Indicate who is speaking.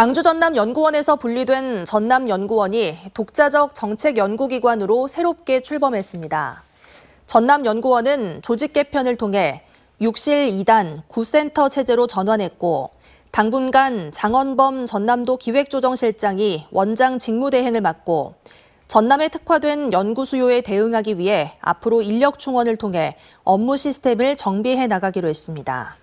Speaker 1: 광주 전남연구원에서 분리된 전남연구원이 독자적 정책 연구기관으로 새롭게 출범했습니다. 전남연구원은 조직 개편을 통해 6실 2단 구센터 체제로 전환했고 당분간 장원범 전남도 기획조정실장이 원장 직무대행을 맡고 전남에 특화된 연구 수요에 대응하기 위해 앞으로 인력 충원을 통해 업무 시스템을 정비해 나가기로 했습니다.